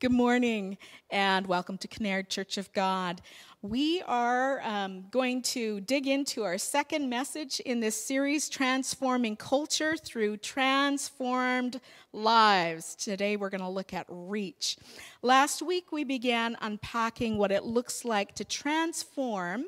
Good morning and welcome to Kinnaird Church of God. We are um, going to dig into our second message in this series, Transforming Culture Through Transformed Lives. Today we're going to look at reach. Last week we began unpacking what it looks like to transform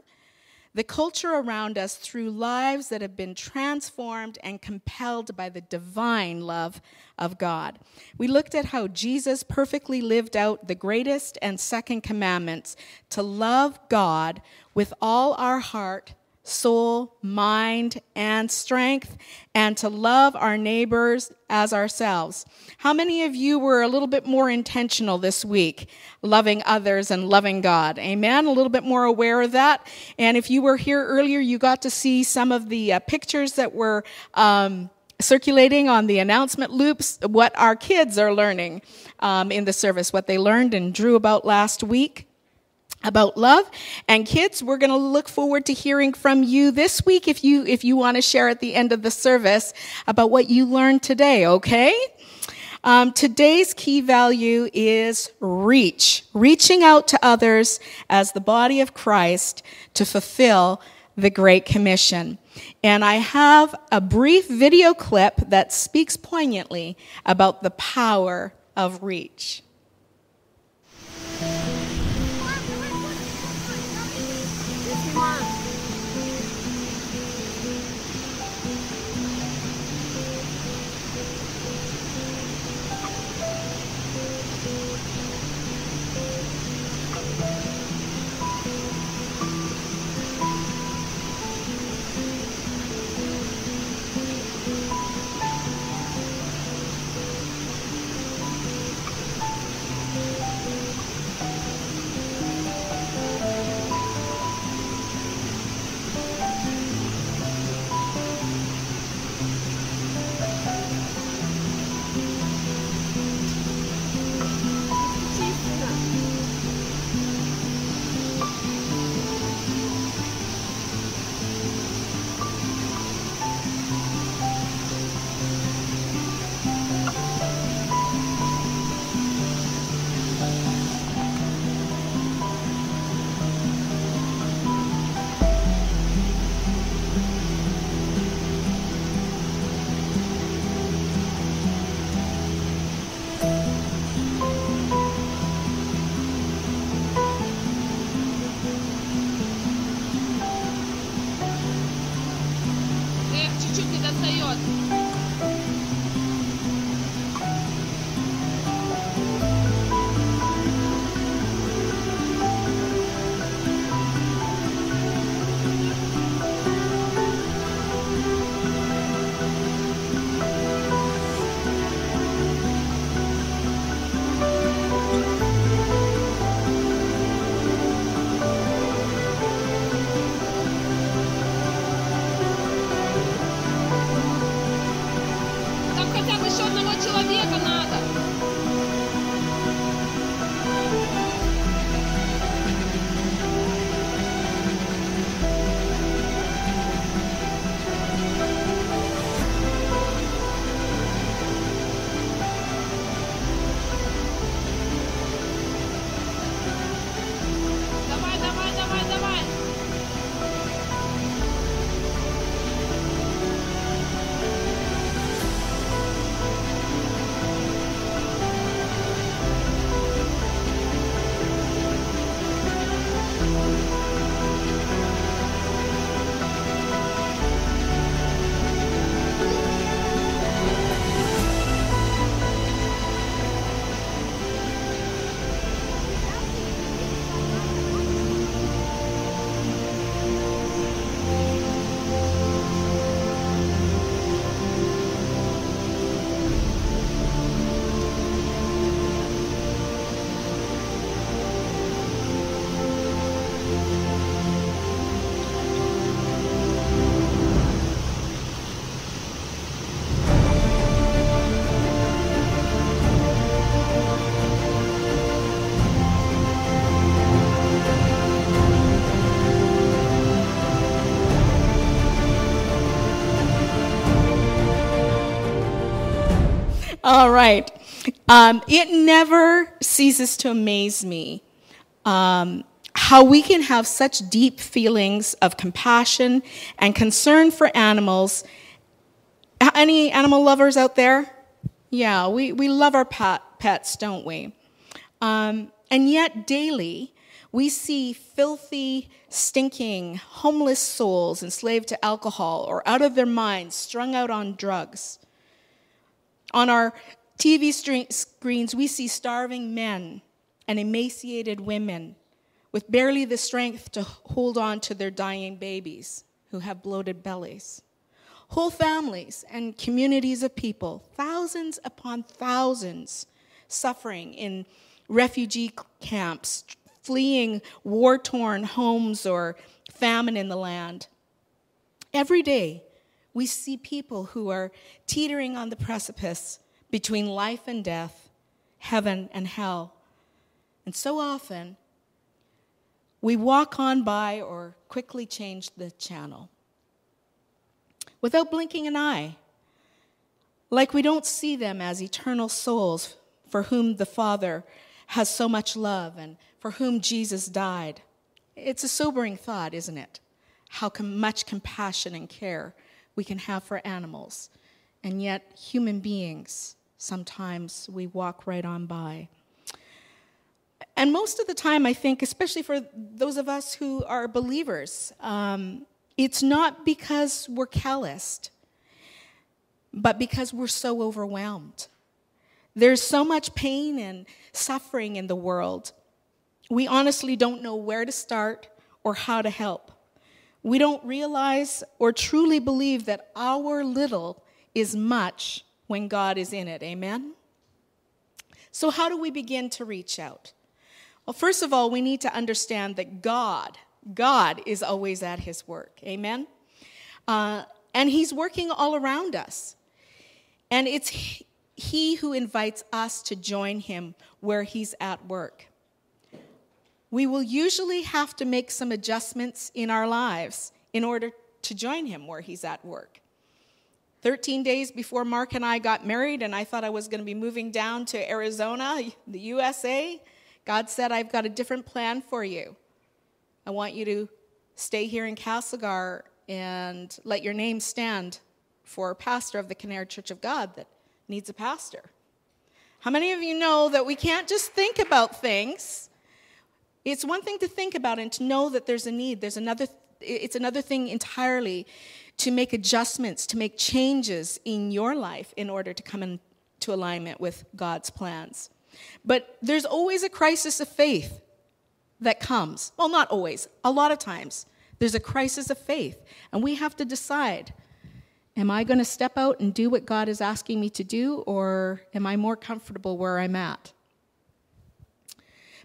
the culture around us through lives that have been transformed and compelled by the divine love of God. We looked at how Jesus perfectly lived out the greatest and second commandments to love God with all our heart, soul, mind, and strength, and to love our neighbors as ourselves. How many of you were a little bit more intentional this week, loving others and loving God? Amen. A little bit more aware of that. And if you were here earlier, you got to see some of the uh, pictures that were. Um, circulating on the announcement loops what our kids are learning um, in the service, what they learned and drew about last week about love. And kids we're going to look forward to hearing from you this week if you if you want to share at the end of the service about what you learned today okay? Um, today's key value is reach reaching out to others as the body of christ to fulfill the great commission. And i have a brief video clip that speaks poignantly about the power of reach Эх, right. Um, it never ceases to amaze me um, how we can have such deep feelings of compassion and concern for animals. Any animal lovers out there? Yeah, we, we love our pet, pets, don't we? Um, and yet, daily, we see filthy, stinking, homeless souls enslaved to alcohol or out of their minds, strung out on drugs. On our TV screens, we see starving men and emaciated women with barely the strength to hold on to their dying babies who have bloated bellies. Whole families and communities of people, thousands upon thousands, suffering in refugee camps, fleeing war torn homes or famine in the land. Every day, we see people who are teetering on the precipice between life and death, heaven and hell. And so often, we walk on by or quickly change the channel without blinking an eye, like we don't see them as eternal souls for whom the Father has so much love and for whom Jesus died. It's a sobering thought, isn't it? How com- much compassion and care we can have for animals. And yet, human beings, sometimes we walk right on by. And most of the time, I think, especially for those of us who are believers, um, it's not because we're calloused, but because we're so overwhelmed. There's so much pain and suffering in the world. We honestly don't know where to start or how to help. We don't realize or truly believe that our little is much when God is in it. Amen? So, how do we begin to reach out? Well, first of all, we need to understand that God, God is always at his work. Amen? Uh, and he's working all around us. And it's he who invites us to join him where he's at work we will usually have to make some adjustments in our lives in order to join him where he's at work. 13 days before Mark and I got married, and I thought I was going to be moving down to Arizona, the USA, God said, I've got a different plan for you. I want you to stay here in Castlegar and let your name stand for pastor of the Kinnaird Church of God that needs a pastor. How many of you know that we can't just think about things? It's one thing to think about and to know that there's a need. There's another it's another thing entirely to make adjustments, to make changes in your life in order to come into alignment with God's plans. But there's always a crisis of faith that comes. Well, not always, a lot of times. There's a crisis of faith, and we have to decide am I going to step out and do what God is asking me to do, or am I more comfortable where I'm at?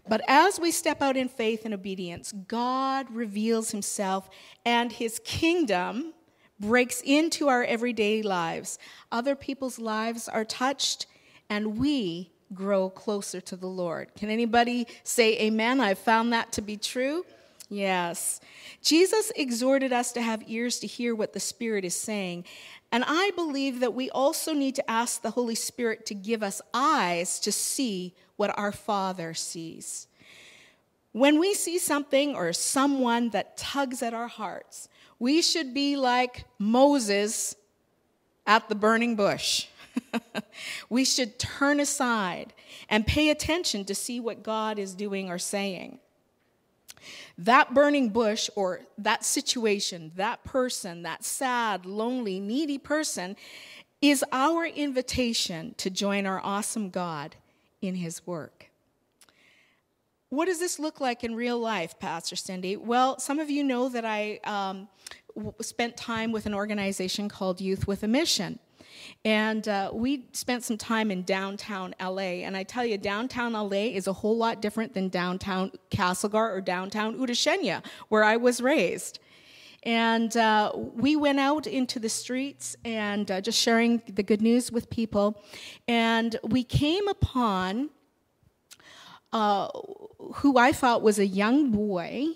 But as we step out in faith and obedience, God reveals himself and his kingdom breaks into our everyday lives. Other people's lives are touched, and we grow closer to the Lord. Can anybody say amen? I've found that to be true. Yes. Jesus exhorted us to have ears to hear what the Spirit is saying. And I believe that we also need to ask the Holy Spirit to give us eyes to see what our Father sees. When we see something or someone that tugs at our hearts, we should be like Moses at the burning bush. we should turn aside and pay attention to see what God is doing or saying. That burning bush or that situation, that person, that sad, lonely, needy person is our invitation to join our awesome God in his work. What does this look like in real life, Pastor Cyndi? Well, some of you know that I um, spent time with an organization called Youth with a Mission. And uh, we spent some time in downtown LA. And I tell you, downtown LA is a whole lot different than downtown Castlegar or downtown Udashenya, where I was raised. And uh, we went out into the streets and uh, just sharing the good news with people. And we came upon uh, who I thought was a young boy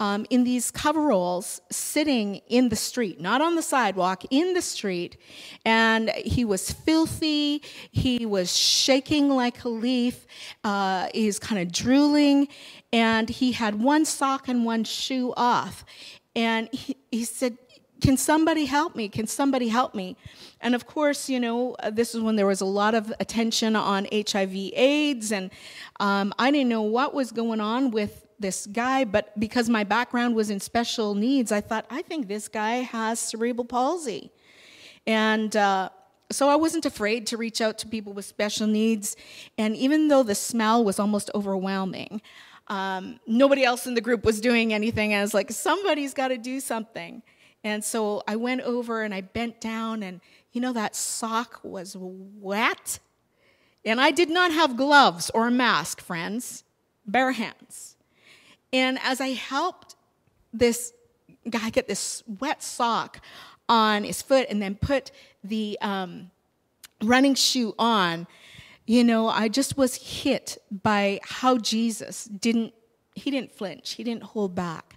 um, in these coveralls sitting in the street, not on the sidewalk, in the street. And he was filthy. He was shaking like a leaf. Uh, he's kind of drooling. And he had one sock and one shoe off. And he, he said, Can somebody help me? Can somebody help me? And of course, you know, uh, this is when there was a lot of attention on HIV AIDS, and um, I didn't know what was going on with this guy, but because my background was in special needs, I thought, I think this guy has cerebral palsy. And uh, so I wasn't afraid to reach out to people with special needs. And even though the smell was almost overwhelming, um, nobody else in the group was doing anything. I was like, somebody's got to do something. And so I went over and I bent down, and you know, that sock was wet. And I did not have gloves or a mask, friends, bare hands. And as I helped this guy get this wet sock on his foot and then put the um, running shoe on, you know, I just was hit by how Jesus didn't, he didn't flinch, he didn't hold back.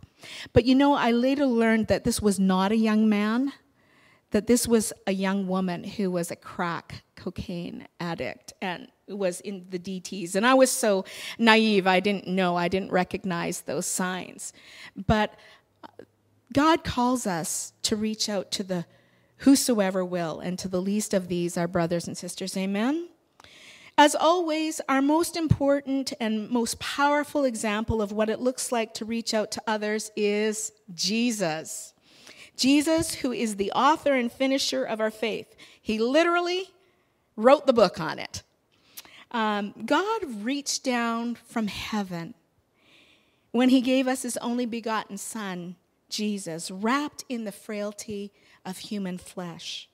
But you know, I later learned that this was not a young man, that this was a young woman who was a crack cocaine addict and was in the DTs. And I was so naive, I didn't know, I didn't recognize those signs. But uh, God calls us to reach out to the whosoever will, and to the least of these, our brothers and sisters. Amen? As always, our most important and most powerful example of what it looks like to reach out to others is Jesus. Jesus, who is the author and finisher of our faith. He literally wrote the book on it. Um, God reached down from heaven when he gave us his only begotten Son, Jesus, wrapped in the frailty of human flesh.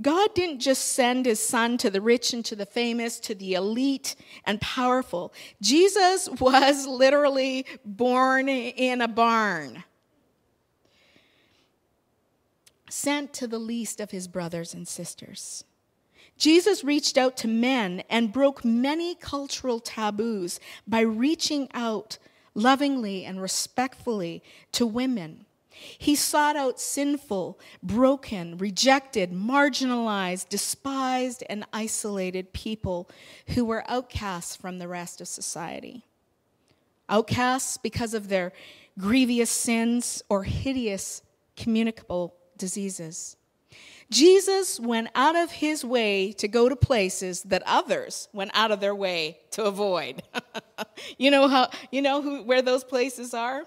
God didn't just send his son to the rich and to the famous, to the elite and powerful. Jesus was literally born in a barn, sent to the least of his brothers and sisters. Jesus reached out to men and broke many cultural taboos by reaching out lovingly and respectfully to women. He sought out sinful, broken, rejected, marginalized, despised, and isolated people who were outcasts from the rest of society. Outcasts because of their grievous sins or hideous communicable diseases. Jesus went out of his way to go to places that others went out of their way to avoid. you know how you know who, where those places are?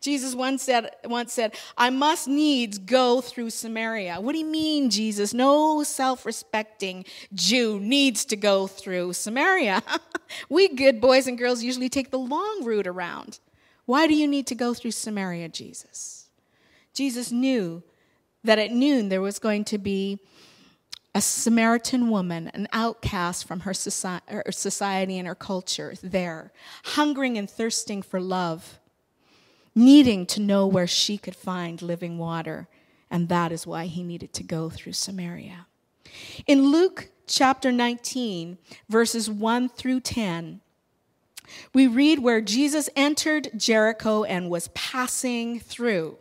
Jesus once said, once said, I must needs go through Samaria. What do you mean, Jesus? No self respecting Jew needs to go through Samaria. we good boys and girls usually take the long route around. Why do you need to go through Samaria, Jesus? Jesus knew that at noon there was going to be a Samaritan woman, an outcast from her society and her culture, there, hungering and thirsting for love, needing to know where she could find living water. And that is why he needed to go through Samaria. In Luke chapter 19, verses 1 through 10, we read where Jesus entered Jericho and was passing through.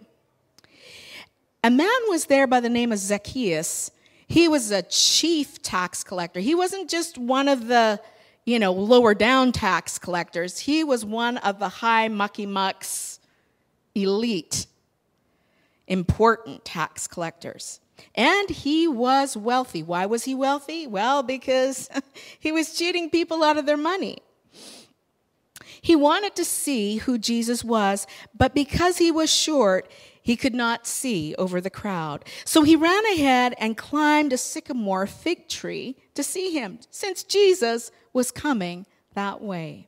A man was there by the name of Zacchaeus. He was a chief tax collector. He wasn't just one of the, you know, lower down tax collectors. He was one of the high mucky mucks, elite, important tax collectors. And he was wealthy. Why was he wealthy? Well, because he was cheating people out of their money. He wanted to see who Jesus was, but because he was short, he could not see over the crowd. So he ran ahead and climbed a sycamore fig tree to see him, since Jesus was coming that way.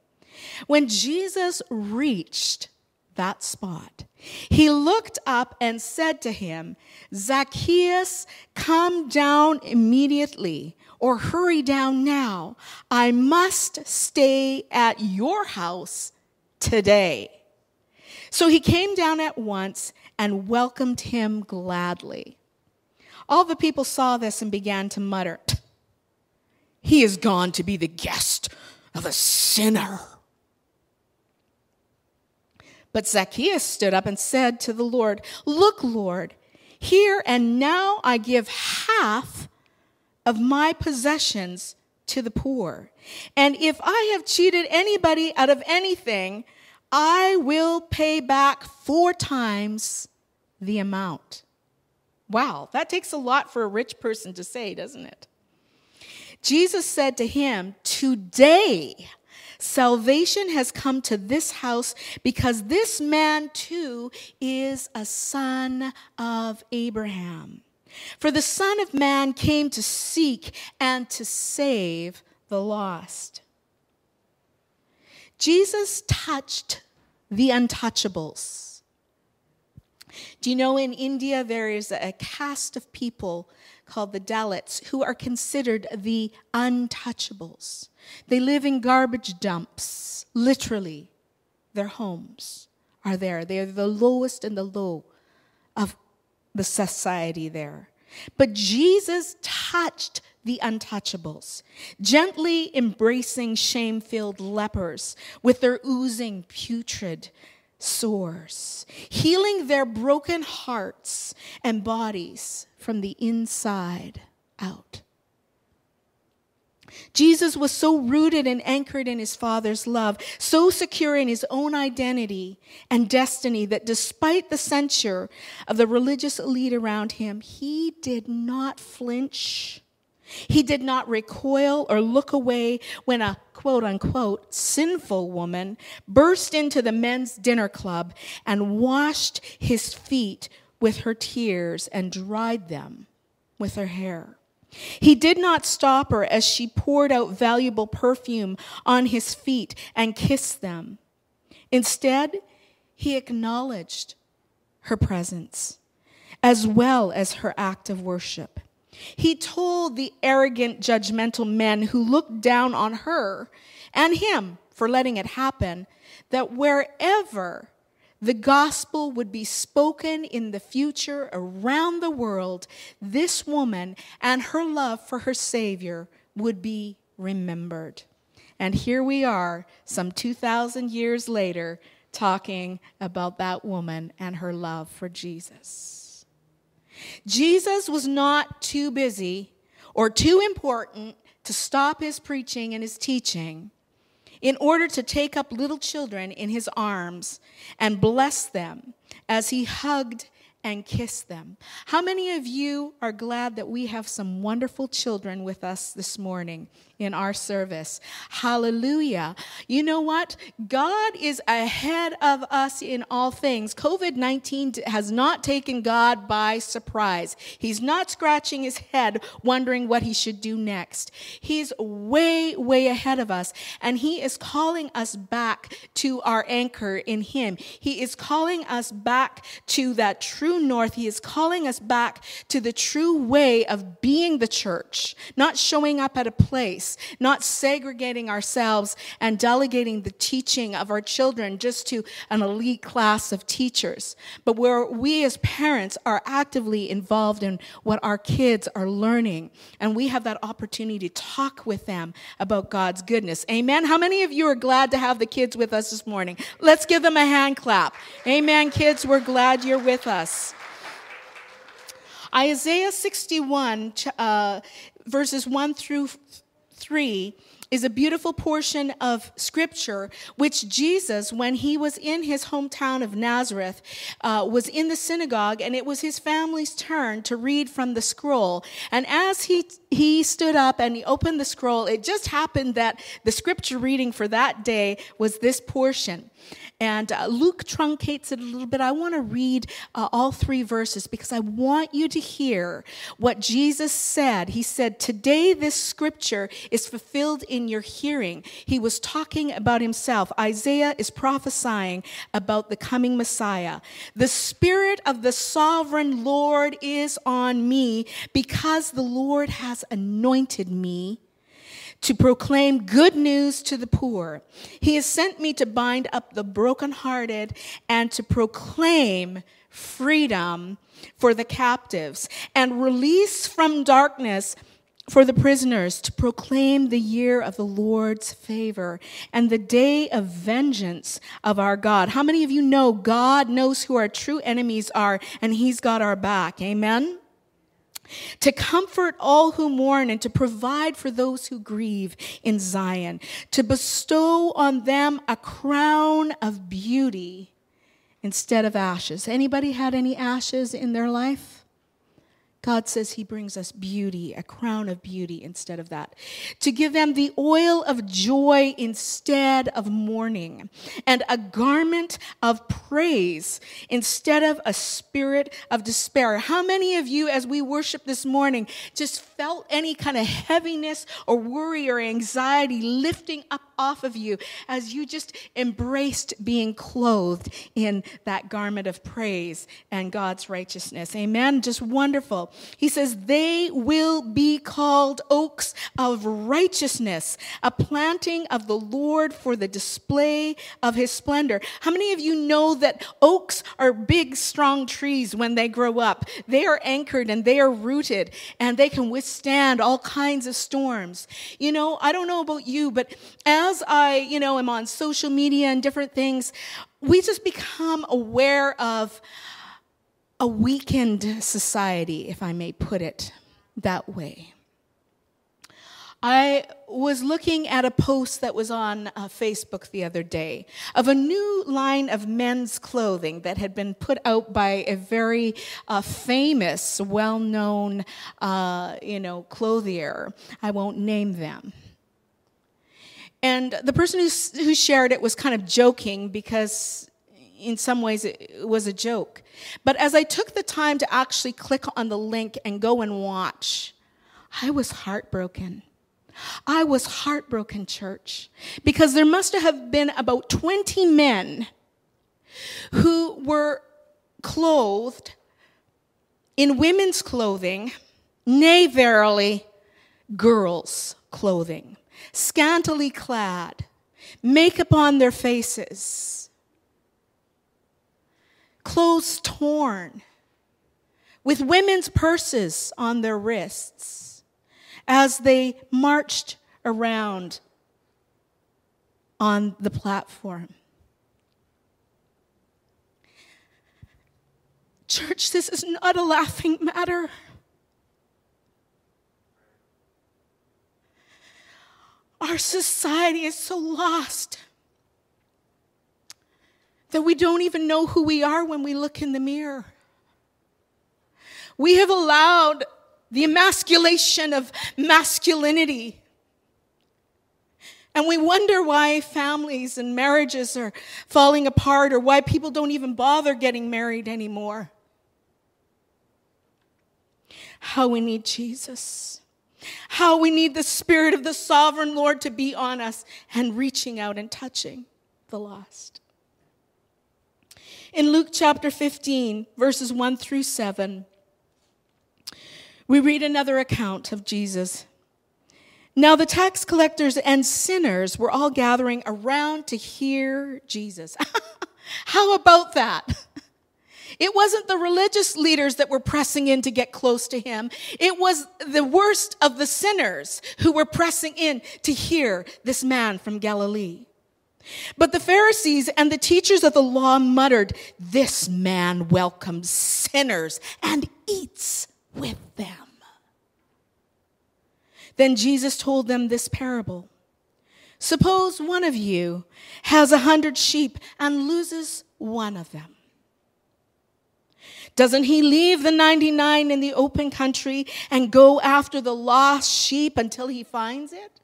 When Jesus reached that spot, he looked up and said to him, Zacchaeus, come down immediately or hurry down now. I must stay at your house today. So he came down at once and welcomed him gladly. All the people saw this and began to mutter, He is gone to be the guest of a sinner. But Zacchaeus stood up and said to the Lord, Look, Lord, here and now I give half of my possessions to the poor. And if I have cheated anybody out of anything, I will pay back four times the amount. Wow, that takes a lot for a rich person to say, doesn't it? Jesus said to him, Today salvation has come to this house because this man too is a son of Abraham. For the Son of Man came to seek and to save the lost. Jesus touched the untouchables. Do you know in India there is a caste of people called the Dalits who are considered the untouchables? They live in garbage dumps, literally. Their homes are there. They are the lowest and the low of the society there. But Jesus touched the untouchables, gently embracing shame filled lepers with their oozing putrid sores, healing their broken hearts and bodies from the inside out. Jesus was so rooted and anchored in his Father's love, so secure in his own identity and destiny that despite the censure of the religious elite around him, he did not flinch. He did not recoil or look away when a quote unquote sinful woman burst into the men's dinner club and washed his feet with her tears and dried them with her hair. He did not stop her as she poured out valuable perfume on his feet and kissed them. Instead, he acknowledged her presence as well as her act of worship. He told the arrogant, judgmental men who looked down on her and him for letting it happen that wherever the gospel would be spoken in the future around the world, this woman and her love for her Savior would be remembered. And here we are, some 2,000 years later, talking about that woman and her love for Jesus. Jesus was not too busy or too important to stop his preaching and his teaching in order to take up little children in his arms and bless them as he hugged and kissed them. How many of you are glad that we have some wonderful children with us this morning in our service? Hallelujah. You know what? God is ahead of us in all things. COVID 19 has not taken God by surprise. He's not scratching his head wondering what he should do next. He's way, way ahead of us, and he is calling us back to our anchor in him. He is calling us back to that true north. He is calling us back to the true way of being the church, not showing up at a not segregating ourselves and delegating the teaching of our children just to an elite class of teachers, but where we as parents are actively involved in what our kids are learning. And we have that opportunity to talk with them about God's goodness. Amen. How many of you are glad to have the kids with us this morning? Let's give them a hand clap. Amen, kids. We're glad you're with us. Isaiah 61, uh, verses 1 through 3, is a beautiful portion of scripture which Jesus, when he was in his hometown of Nazareth, uh, was in the synagogue, and it was his family's turn to read from the scroll. And as he he stood up and he opened the scroll, it just happened that the scripture reading for that day was this portion. And uh, Luke truncates it a little bit. I want to read uh, all three verses because I want you to hear what Jesus said. He said, Today this scripture is fulfilled in your hearing. He was talking about himself. Isaiah is prophesying about the coming Messiah. The Spirit of the sovereign Lord is on me because the Lord has anointed me to proclaim good news to the poor. He has sent me to bind up the brokenhearted and to proclaim freedom for the captives and release from darkness for the prisoners to proclaim the year of the Lord's favor and the day of vengeance of our God. How many of you know God knows who our true enemies are and He's got our back? Amen? To comfort all who mourn and to provide for those who grieve in Zion, to bestow on them a crown of beauty instead of ashes. Anybody had any ashes in their life? God says He brings us beauty, a crown of beauty instead of that. To give them the oil of joy instead of mourning, and a garment of praise instead of a spirit of despair. How many of you, as we worship this morning, just felt any kind of heaviness or worry or anxiety lifting up off of you as you just embraced being clothed in that garment of praise and God's righteousness? Amen. Just wonderful. He says, They will be called oaks of righteousness, a planting of the Lord for the display of his splendor. How many of you know that oaks are big, strong trees when they grow up? They are anchored and they are rooted and they can withstand all kinds of storms. You know, I don't know about you, but as I, you know, am on social media and different things, we just become aware of a weakened society, if I may put it that way. I was looking at a post that was on uh, Facebook the other day of a new line of men's clothing that had been put out by a very uh, famous, well-known, uh, you know, clothier. I won't name them. And the person who, who shared it was kind of joking because in some ways it was a joke. But as I took the time to actually click on the link and go and watch, I was heartbroken. I was heartbroken, church, because there must have been about 20 men who were clothed in women's clothing, nay, verily, girls' clothing, scantily clad, makeup on their faces clothes torn, with women's purses on their wrists as they marched around on the platform. Church, this is not a laughing matter. Our society is so lost that we don't even know who we are when we look in the mirror. We have allowed the emasculation of masculinity. And we wonder why families and marriages are falling apart or why people don't even bother getting married anymore. How we need Jesus. How we need the Spirit of the sovereign Lord to be on us and reaching out and touching the lost. In Luke chapter 15, verses 1 through 7, we read another account of Jesus. Now, the tax collectors and sinners were all gathering around to hear Jesus. How about that? It wasn't the religious leaders that were pressing in to get close to him. It was the worst of the sinners who were pressing in to hear this man from Galilee. But the Pharisees and the teachers of the law muttered, This man welcomes sinners and eats with them. Then Jesus told them this parable Suppose one of you has a hundred sheep and loses one of them. Doesn't he leave the 99 in the open country and go after the lost sheep until he finds it?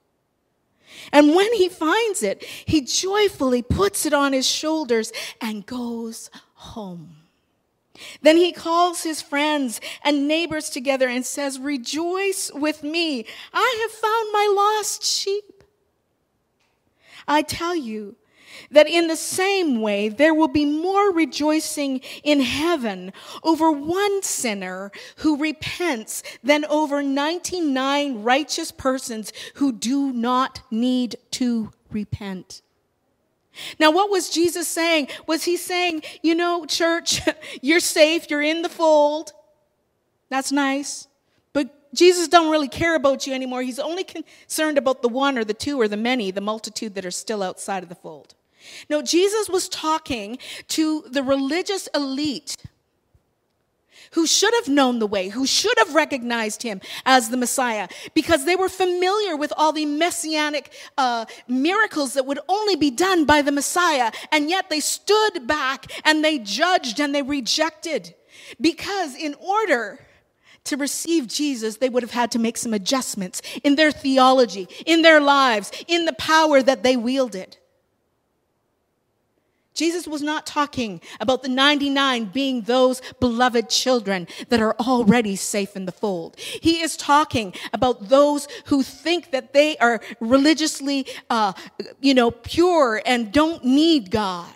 And when he finds it, he joyfully puts it on his shoulders and goes home. Then he calls his friends and neighbors together and says, Rejoice with me. I have found my lost sheep. I tell you, that in the same way there will be more rejoicing in heaven over one sinner who repents than over 99 righteous persons who do not need to repent. Now, what was Jesus saying? Was he saying, you know, church, you're safe, you're in the fold? That's nice. But Jesus don't really care about you anymore. He's only concerned about the one or the two or the many, the multitude that are still outside of the fold. No, Jesus was talking to the religious elite who should have known the way, who should have recognized him as the Messiah, because they were familiar with all the messianic uh, miracles that would only be done by the Messiah, and yet they stood back and they judged and they rejected. Because in order to receive Jesus, they would have had to make some adjustments in their theology, in their lives, in the power that they wielded. Jesus was not talking about the 99 being those beloved children that are already safe in the fold. He is talking about those who think that they are religiously, uh, you know, pure and don't need God.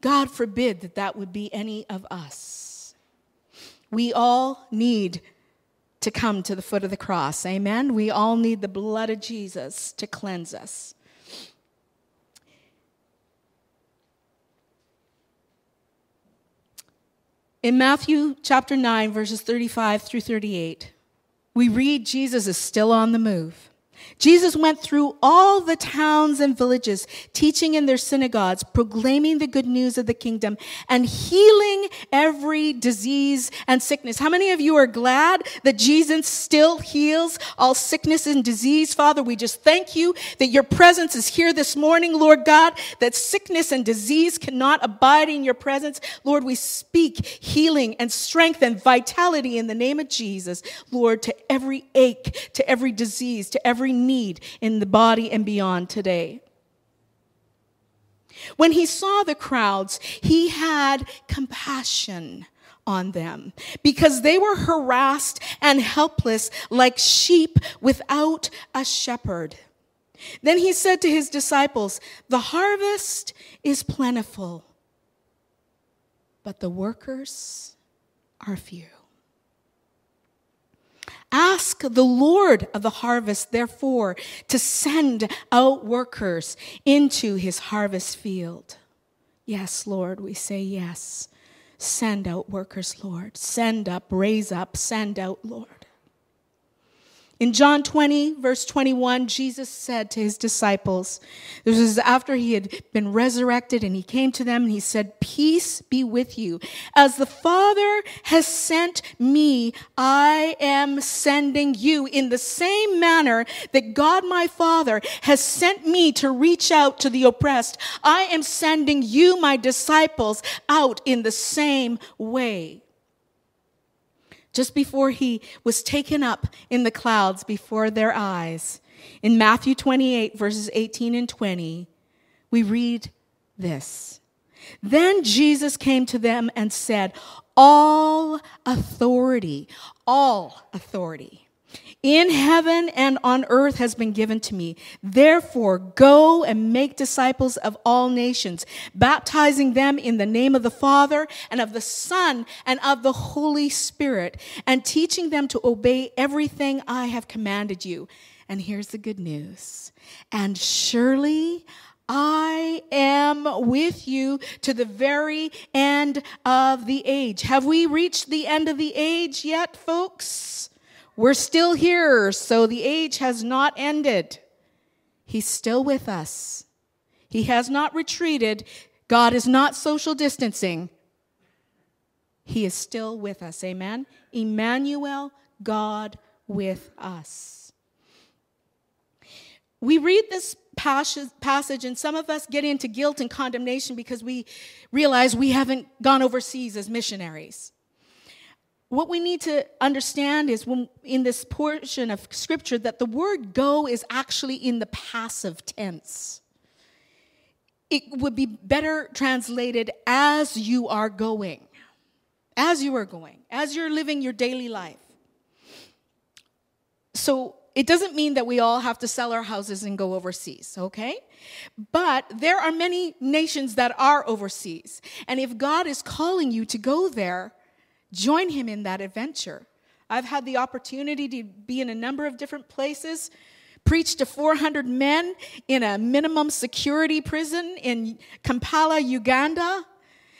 God forbid that that would be any of us. We all need to come to the foot of the cross. Amen. We all need the blood of Jesus to cleanse us. In Matthew chapter 9, verses 35 through 38, we read Jesus is still on the move. Jesus went through all the towns and villages, teaching in their synagogues, proclaiming the good news of the kingdom, and healing every disease and sickness. How many of you are glad that Jesus still heals all sickness and disease? Father, we just thank you that your presence is here this morning, Lord God, that sickness and disease cannot abide in your presence. Lord, we speak healing and strength and vitality in the name of Jesus, Lord, to every ache, to every disease, to every need in the body and beyond today. When he saw the crowds, he had compassion on them because they were harassed and helpless like sheep without a shepherd. Then he said to his disciples, The harvest is plentiful, but the workers are few. Ask the Lord of the harvest, therefore, to send out workers into his harvest field. Yes, Lord, we say yes. Send out workers, Lord. Send up, raise up, send out, Lord. In John 20, verse 21, Jesus said to his disciples, this is after he had been resurrected, and he came to them and he said, Peace be with you. As the Father has sent me, I am sending you in the same manner that God my Father has sent me to reach out to the oppressed. I am sending you, my disciples, out in the same way just before he was taken up in the clouds before their eyes. In Matthew 28, verses 18 and 20, we read this. Then Jesus came to them and said, All authority, all authority in heaven and on earth has been given to me. Therefore, go and make disciples of all nations, baptizing them in the name of the Father and of the Son and of the Holy Spirit, and teaching them to obey everything I have commanded you. And here's the good news. And surely I am with you to the very end of the age. Have we reached the end of the age yet, folks? We're still here, so the age has not ended. He's still with us. He has not retreated. God is not social distancing. He is still with us. Amen. Emmanuel, God with us. We read this passage, and some of us get into guilt and condemnation because we realize we haven't gone overseas as missionaries what we need to understand is when in this portion of scripture that the word go is actually in the passive tense. It would be better translated as you are going. As you are going, as you're living your daily life. So it doesn't mean that we all have to sell our houses and go overseas, okay? But there are many nations that are overseas. And if God is calling you to go there, Join him in that adventure. I've had the opportunity to be in a number of different places, preach to 400 men in a minimum security prison in Kampala, Uganda.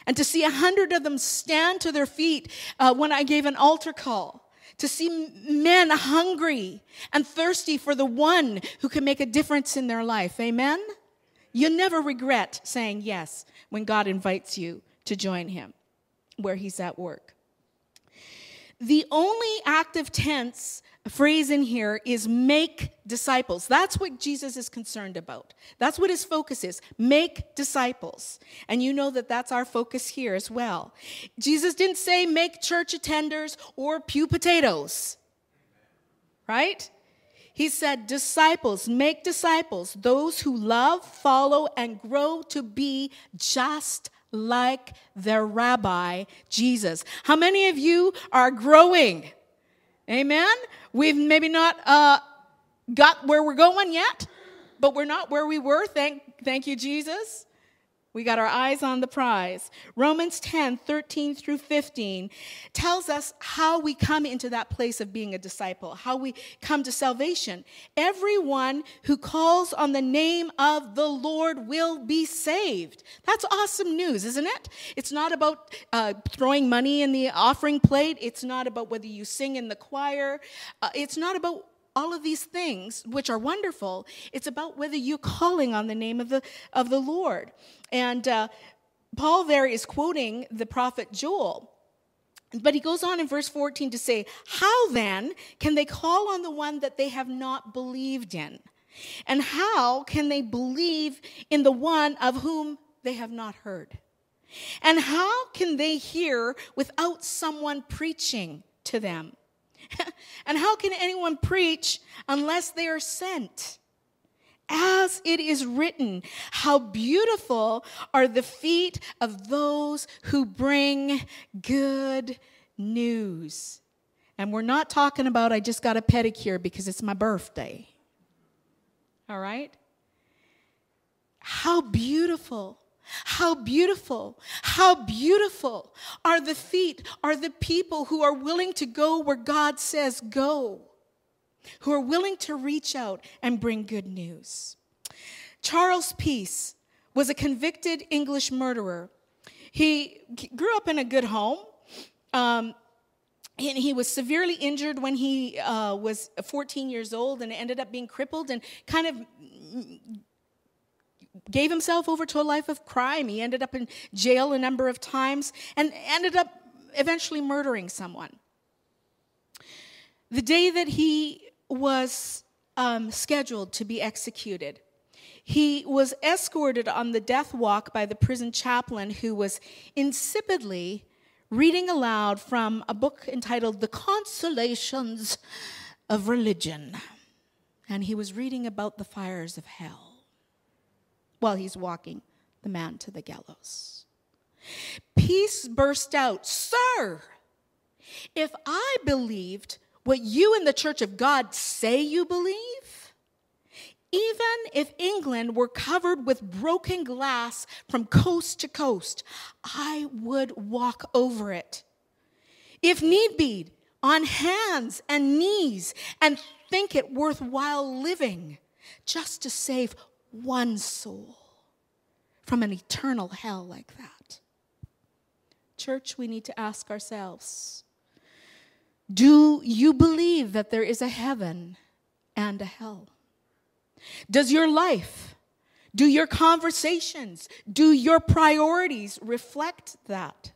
and to see a hundred of them stand to their feet uh, when I gave an altar call, to see men hungry and thirsty for the one who can make a difference in their life. Amen? You never regret saying yes when God invites you to join Him where He's at work. The only active tense phrase in here is make disciples. That's what Jesus is concerned about. That's what his focus is. Make disciples. And you know that that's our focus here as well. Jesus didn't say make church attenders or pew potatoes, right? He said, disciples, make disciples, those who love, follow, and grow to be just like their rabbi, Jesus. How many of you are growing? Amen? We've maybe not uh, got where we're going yet, but we're not where we were. Thank, thank you, Jesus. We got our eyes on the prize. Romans 10, 13 through 15 tells us how we come into that place of being a disciple, how we come to salvation. Everyone who calls on the name of the Lord will be saved. That's awesome news, isn't it? It's not about uh, throwing money in the offering plate, it's not about whether you sing in the choir, uh, it's not about all of these things, which are wonderful, it's about whether you're calling on the name of the, of the Lord. And uh, Paul there is quoting the prophet Joel. But he goes on in verse 14 to say, How then can they call on the one that they have not believed in? And how can they believe in the one of whom they have not heard? And how can they hear without someone preaching to them? and how can anyone preach unless they are sent? As it is written, how beautiful are the feet of those who bring good news. And we're not talking about, I just got a pedicure because it's my birthday. All right? How beautiful how beautiful, how beautiful are the feet, are the people who are willing to go where God says go, who are willing to reach out and bring good news. Charles Peace was a convicted English murderer. He grew up in a good home. Um, and he was severely injured when he uh, was 14 years old and ended up being crippled and kind of gave himself over to a life of crime. He ended up in jail a number of times and ended up eventually murdering someone. The day that he was um, scheduled to be executed, he was escorted on the death walk by the prison chaplain who was insipidly reading aloud from a book entitled The Consolations of Religion. And he was reading about the fires of hell while he's walking the man to the gallows. Peace burst out, Sir, if I believed what you in the church of God say you believe, even if England were covered with broken glass from coast to coast, I would walk over it. If need be, on hands and knees, and think it worthwhile living just to save one soul from an eternal hell like that. Church, we need to ask ourselves do you believe that there is a heaven and a hell? Does your life, do your conversations, do your priorities reflect that?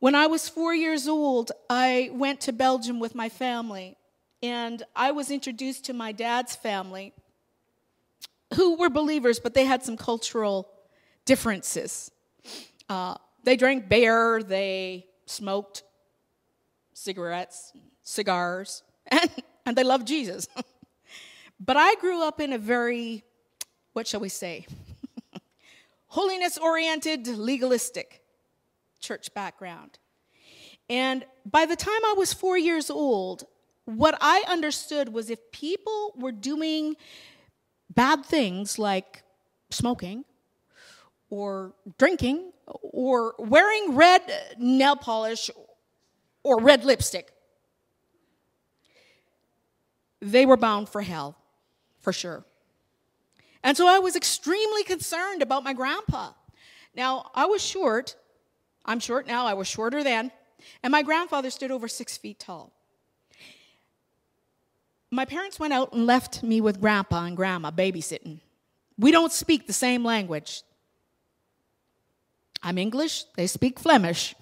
When I was four years old, I went to Belgium with my family and I was introduced to my dad's family, who were believers, but they had some cultural differences. Uh, they drank beer, they smoked cigarettes, cigars, and, and they loved Jesus. but I grew up in a very, what shall we say, holiness oriented, legalistic church background. And by the time I was four years old, what I understood was if people were doing bad things like smoking or drinking or wearing red nail polish or red lipstick, they were bound for hell, for sure. And so I was extremely concerned about my grandpa. Now, I was short. I'm short now. I was shorter then. And my grandfather stood over six feet tall. My parents went out and left me with grandpa and grandma babysitting. We don't speak the same language. I'm English, they speak Flemish.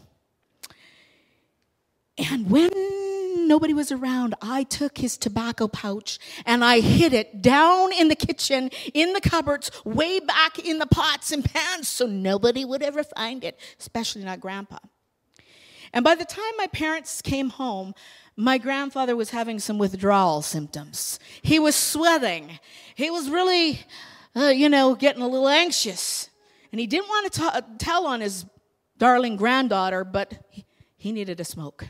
And when nobody was around, I took his tobacco pouch and I hid it down in the kitchen, in the cupboards, way back in the pots and pans so nobody would ever find it, especially not grandpa. And by the time my parents came home, my grandfather was having some withdrawal symptoms. He was sweating. He was really, uh, you know, getting a little anxious. And he didn't want to tell on his darling granddaughter, but he, he needed a smoke.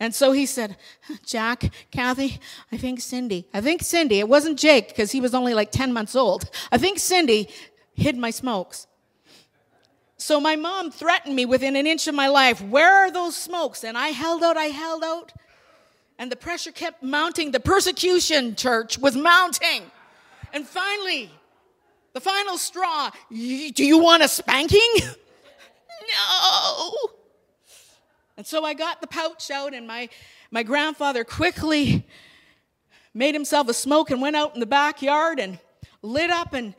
And so he said, Jack, Kathy, I think Cyndi, I think Cyndi, it wasn't Jake because he was only like 10 months old. I think Cyndi hid my smokes. So my mom threatened me within an inch of my life, Where are those smokes? And I held out, I held out. And the pressure kept mounting. The persecution, church, was mounting. And finally, the final straw do you want a spanking? no. And so I got the pouch out, and my, my grandfather quickly made himself a smoke and went out in the backyard and lit up. And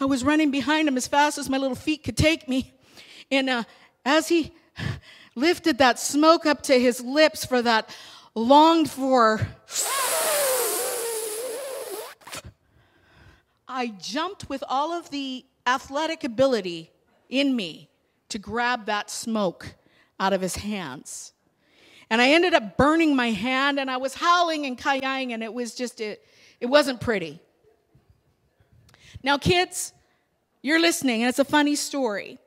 I was running behind him as fast as my little feet could take me. And uh, as he lifted that smoke up to his lips for that longed for, I jumped with all of the athletic ability in me to grab that smoke out of his hands. And I ended up burning my hand and I was howling and kayaying and it was just, it, it wasn't pretty. Now, kids, you're listening and it's a funny story.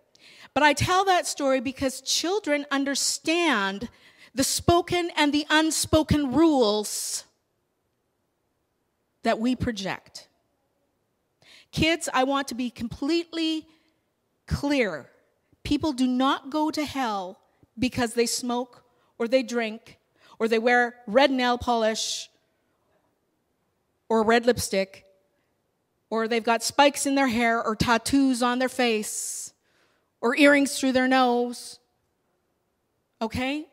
But I tell that story because children understand the spoken and the unspoken rules that we project. Kids, I want to be completely clear. People do not go to hell because they smoke or they drink or they wear red nail polish or red lipstick or they've got spikes in their hair or tattoos on their face or earrings through their nose. Okay?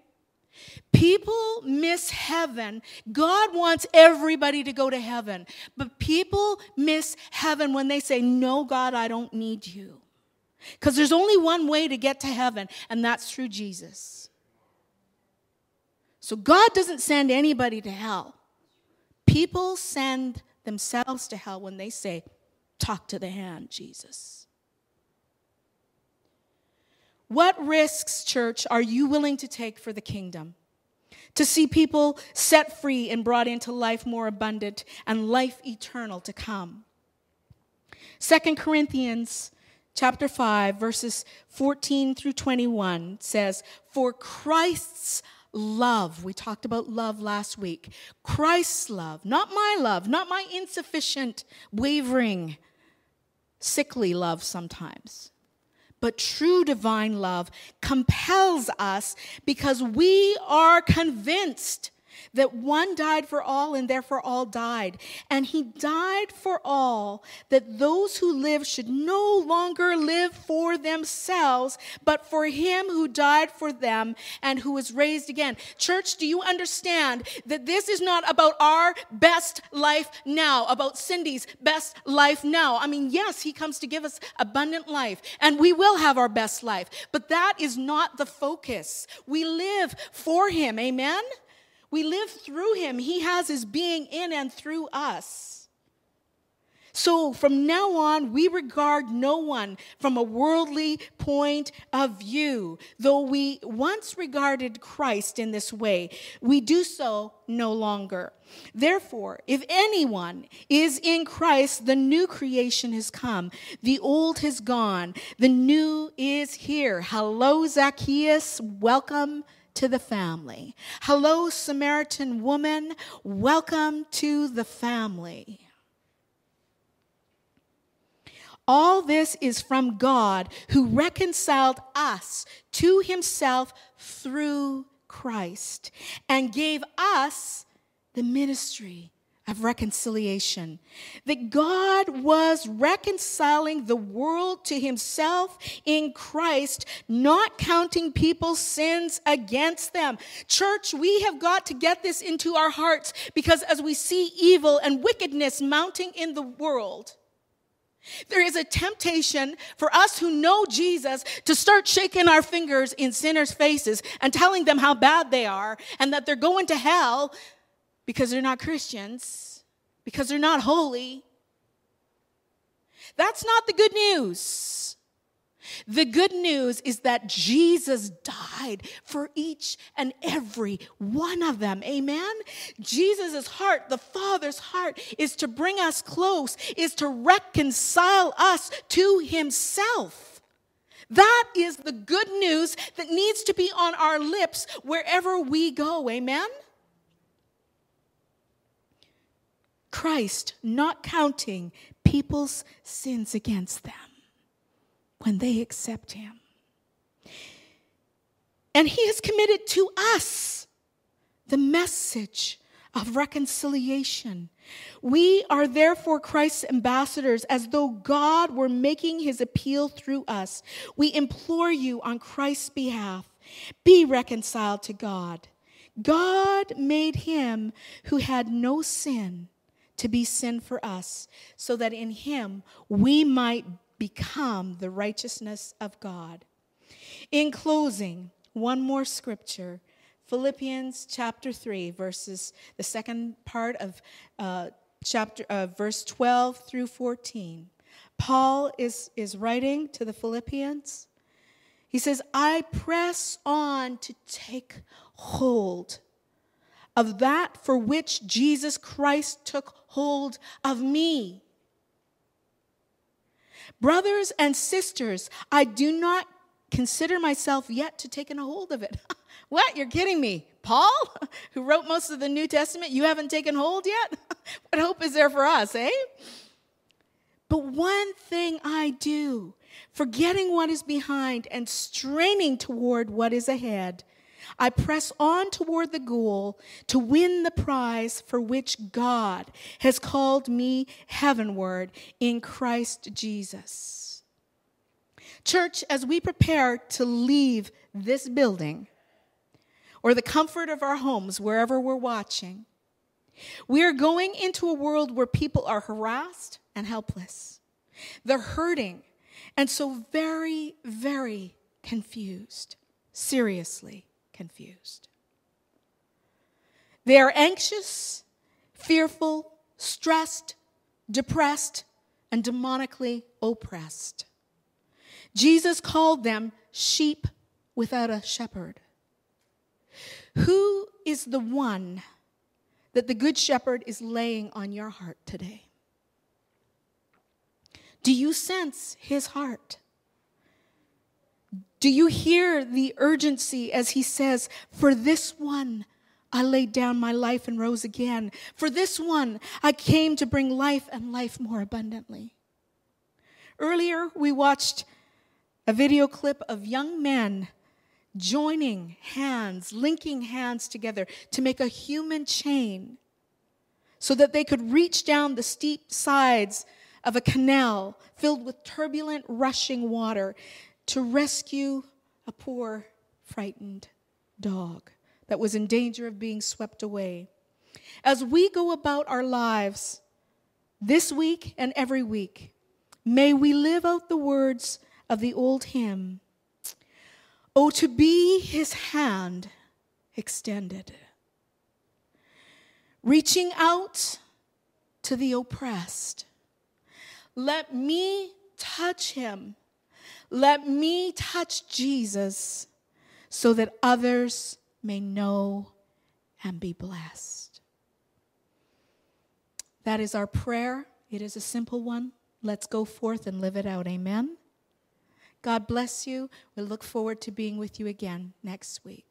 People miss heaven. God wants everybody to go to heaven. But people miss heaven when they say, No, God, I don't need you. Because there's only one way to get to heaven, and that's through Jesus. So God doesn't send anybody to hell. People send themselves to hell when they say, Talk to the hand, Jesus. What risks, church, are you willing to take for the kingdom? To see people set free and brought into life more abundant and life eternal to come. Second Corinthians chapter 5, verses 14 through 21 says, For Christ's love, we talked about love last week, Christ's love, not my love, not my insufficient, wavering, sickly love sometimes. But true divine love compels us because we are convinced that one died for all and therefore all died. And he died for all that those who live should no longer live for themselves, but for him who died for them and who was raised again. Church, do you understand that this is not about our best life now, about Cyndi's best life now? I mean, yes, he comes to give us abundant life and we will have our best life, but that is not the focus. We live for him. Amen? We live through him. He has his being in and through us. So from now on, we regard no one from a worldly point of view. Though we once regarded Christ in this way, we do so no longer. Therefore, if anyone is in Christ, the new creation has come. The old has gone. The new is here. Hello, Zacchaeus. Welcome to the family. Hello, Samaritan woman. Welcome to the family. All this is from God who reconciled us to himself through Christ and gave us the ministry of reconciliation. That God was reconciling the world to himself in Christ, not counting people's sins against them. Church, we have got to get this into our hearts because as we see evil and wickedness mounting in the world, there is a temptation for us who know Jesus to start shaking our fingers in sinners' faces and telling them how bad they are and that they're going to hell because they're not Christians, because they're not holy. That's not the good news. The good news is that Jesus died for each and every one of them. Amen? Jesus' heart, the Father's heart, is to bring us close, is to reconcile us to Himself. That is the good news that needs to be on our lips wherever we go. Amen? Christ not counting people's sins against them when they accept Him. And He has committed to us the message of reconciliation. We are therefore Christ's ambassadors, as though God were making his appeal through us. We implore you on Christ's behalf be reconciled to God. God made him who had no sin to be sin for us, so that in him we might become the righteousness of God. In closing, one more scripture Philippians chapter 3, verses, the second part of uh, chapter, uh, verse 12 through 14. Paul is, is writing to the Philippians. He says, I press on to take hold of that for which Jesus Christ took hold of me. Brothers and sisters, I do not consider myself yet to taken a hold of it. what? You're kidding me. Paul, who wrote most of the New Testament, you haven't taken hold yet? what hope is there for us, eh? But one thing I do, forgetting what is behind and straining toward what is ahead, I press on toward the goal to win the prize for which God has called me heavenward in Christ Jesus. Church, as we prepare to leave this building or the comfort of our homes, wherever we're watching, we are going into a world where people are harassed and helpless. They're hurting and so very, very confused. Seriously confused. They are anxious, fearful, stressed, depressed, and demonically oppressed. Jesus called them sheep without a shepherd. Who is the one that the Good Shepherd is laying on your heart today? Do you sense his heart? Do you hear the urgency as he says, For this one I laid down my life and rose again. For this one I came to bring life and life more abundantly. Earlier, we watched a video clip of young men joining hands, linking hands together to make a human chain so that they could reach down the steep sides of a canal filled with turbulent, rushing water to rescue a poor, frightened dog that was in danger of being swept away. As we go about our lives this week and every week, may we live out the words of the old hymn Oh, to be his hand extended, reaching out to the oppressed. Let me touch him let me touch Jesus so that others may know and be blessed. That is our prayer. It is a simple one. Let's go forth and live it out. Amen. God bless you. We look forward to being with you again next week.